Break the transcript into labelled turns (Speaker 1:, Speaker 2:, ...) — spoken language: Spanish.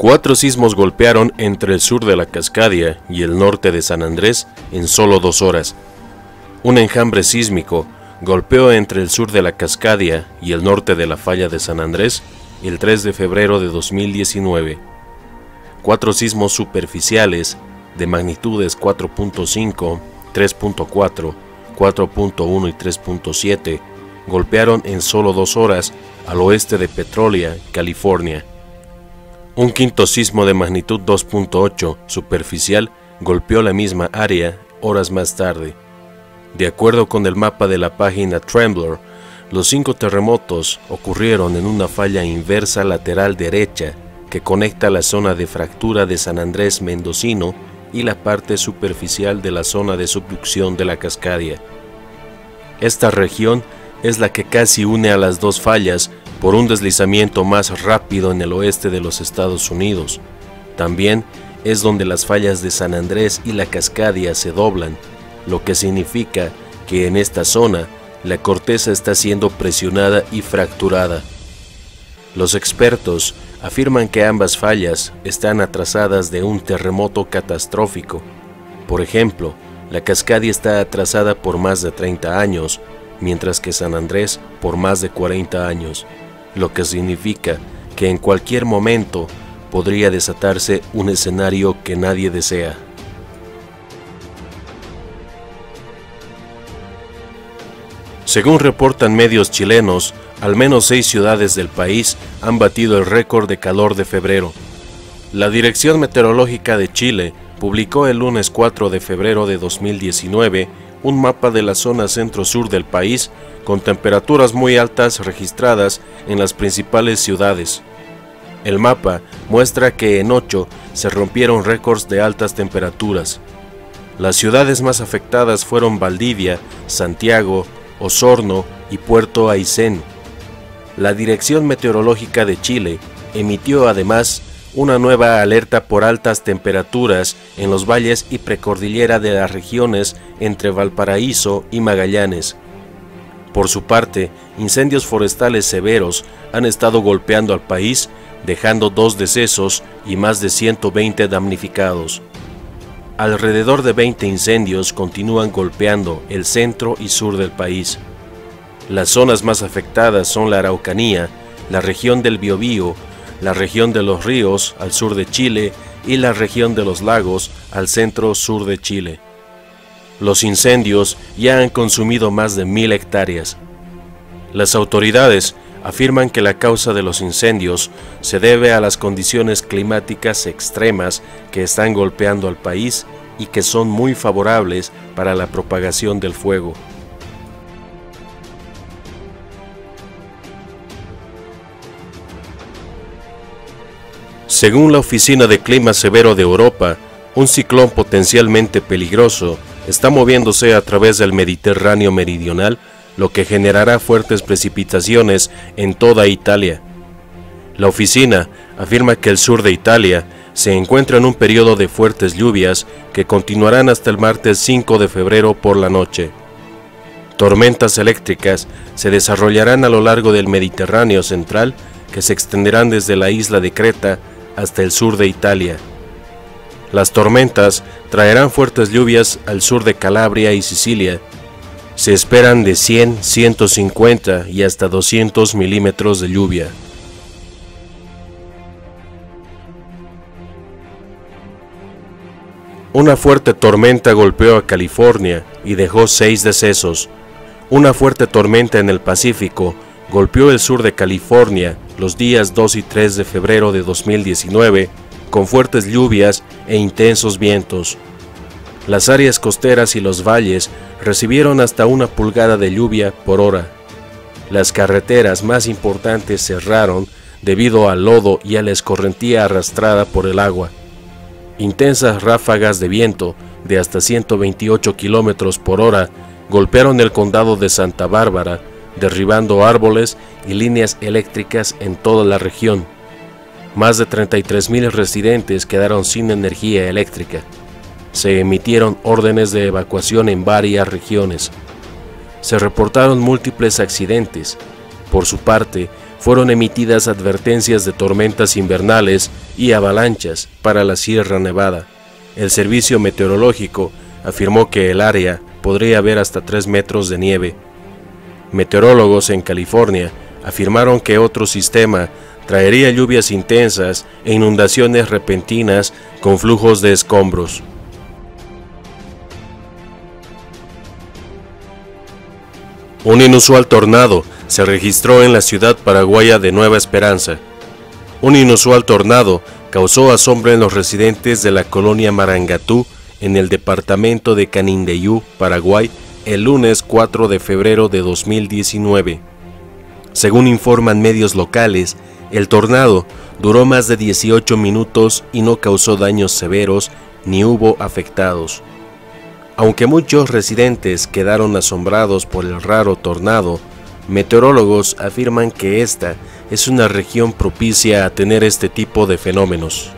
Speaker 1: Cuatro sismos golpearon entre el sur de la Cascadia y el norte de San Andrés en solo dos horas. Un enjambre sísmico golpeó entre el sur de la Cascadia y el norte de la falla de San Andrés el 3 de febrero de 2019. Cuatro sismos superficiales de magnitudes 4.5, 3.4, 4.1 y 3.7 golpearon en solo dos horas al oeste de Petrolia, California. Un quinto sismo de magnitud 2.8 superficial golpeó la misma área horas más tarde. De acuerdo con el mapa de la página Trembler, los cinco terremotos ocurrieron en una falla inversa lateral derecha que conecta la zona de fractura de San Andrés Mendocino y la parte superficial de la zona de subducción de la Cascadia. Esta región es la que casi une a las dos fallas por un deslizamiento más rápido en el oeste de los Estados Unidos. También es donde las fallas de San Andrés y la Cascadia se doblan, lo que significa que en esta zona la corteza está siendo presionada y fracturada. Los expertos afirman que ambas fallas están atrasadas de un terremoto catastrófico. Por ejemplo, la Cascadia está atrasada por más de 30 años, mientras que San Andrés por más de 40 años lo que significa que en cualquier momento podría desatarse un escenario que nadie desea. Según reportan medios chilenos, al menos seis ciudades del país han batido el récord de calor de febrero. La Dirección Meteorológica de Chile publicó el lunes 4 de febrero de 2019 un mapa de la zona centro-sur del país con temperaturas muy altas registradas en las principales ciudades. El mapa muestra que en 8 se rompieron récords de altas temperaturas. Las ciudades más afectadas fueron Valdivia, Santiago, Osorno y Puerto Aysén. La Dirección Meteorológica de Chile emitió además una nueva alerta por altas temperaturas en los valles y precordillera de las regiones entre Valparaíso y Magallanes. Por su parte, incendios forestales severos han estado golpeando al país, dejando dos decesos y más de 120 damnificados. Alrededor de 20 incendios continúan golpeando el centro y sur del país. Las zonas más afectadas son la Araucanía, la región del Biobío, la región de los ríos al sur de Chile y la región de los lagos al centro-sur de Chile. Los incendios ya han consumido más de mil hectáreas. Las autoridades afirman que la causa de los incendios se debe a las condiciones climáticas extremas que están golpeando al país y que son muy favorables para la propagación del fuego. Según la Oficina de Clima Severo de Europa, un ciclón potencialmente peligroso está moviéndose a través del Mediterráneo meridional, lo que generará fuertes precipitaciones en toda Italia. La oficina afirma que el sur de Italia se encuentra en un periodo de fuertes lluvias que continuarán hasta el martes 5 de febrero por la noche. Tormentas eléctricas se desarrollarán a lo largo del Mediterráneo central que se extenderán desde la isla de Creta hasta el sur de Italia. Las tormentas traerán fuertes lluvias al sur de Calabria y Sicilia. Se esperan de 100, 150 y hasta 200 milímetros de lluvia. Una fuerte tormenta golpeó a California y dejó seis decesos. Una fuerte tormenta en el Pacífico golpeó el sur de California los días 2 y 3 de febrero de 2019 con fuertes lluvias e intensos vientos. Las áreas costeras y los valles recibieron hasta una pulgada de lluvia por hora. Las carreteras más importantes cerraron debido al lodo y a la escorrentía arrastrada por el agua. Intensas ráfagas de viento de hasta 128 kilómetros por hora golpearon el condado de Santa Bárbara derribando árboles y líneas eléctricas en toda la región. Más de 33.000 residentes quedaron sin energía eléctrica. Se emitieron órdenes de evacuación en varias regiones. Se reportaron múltiples accidentes. Por su parte, fueron emitidas advertencias de tormentas invernales y avalanchas para la Sierra Nevada. El servicio meteorológico afirmó que el área podría haber hasta 3 metros de nieve. Meteorólogos en California afirmaron que otro sistema traería lluvias intensas e inundaciones repentinas con flujos de escombros. Un inusual tornado se registró en la ciudad paraguaya de Nueva Esperanza. Un inusual tornado causó asombro en los residentes de la colonia Marangatú en el departamento de Canindeyú, Paraguay, el lunes 4 de febrero de 2019. Según informan medios locales, el tornado duró más de 18 minutos y no causó daños severos ni hubo afectados. Aunque muchos residentes quedaron asombrados por el raro tornado, meteorólogos afirman que esta es una región propicia a tener este tipo de fenómenos.